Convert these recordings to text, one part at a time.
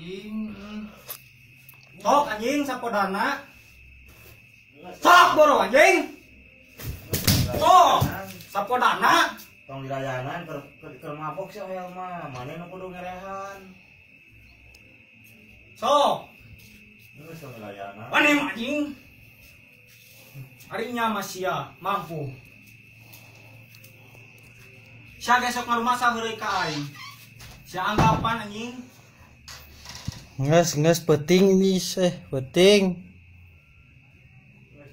anjing. Sok anjing sapodana. Sok boro anjing. Sok sapodana. tong dirayanan ke ke, mabok sih oyel mah mana nu kudu ngerehan Sok ini tong dirayanan Ane anjing. Harinya masih ya mampu. Sia besok saheureuy ka aing. Sia anggapan anjing. Nges nges peting nih eh peting.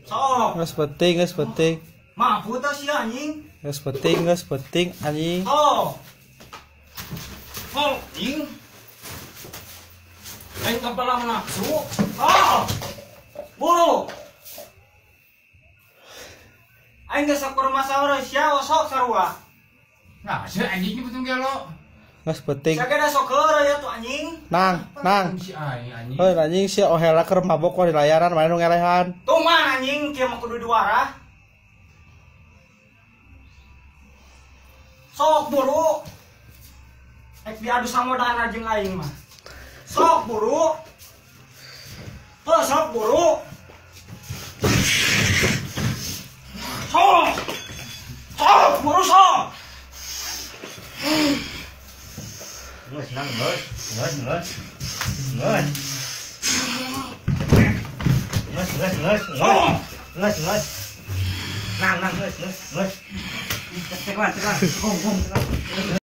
Sok Nges peting nges peting. mampu teh sia anjing. Nges peting nges peting anjing. Sok. Sok anjing. Aing kepala nafsu. Ah. Bulu. Aing geus sakur saheureuy sia sok sarua. Nah, si anjing betul gelo. Nges peting. Sia geus sok heureuy ya tuh anjing. Nang nang. Si anjing. Heuh anjing si ohela keur mabok di layanan mana nu ngelehan. Tuh man anjing kieu mah kudu duara. Sok buru. Ek diadu samodana jeung aing mah. Sok buru. Tuh sok buru. Sok Rồi, nâng lên, lên, lên Lên Lên, lên, lên, lên Lên, lên Nâng, nâng, lên, lên, lên Các bạn, các bạn, không, không, các bạn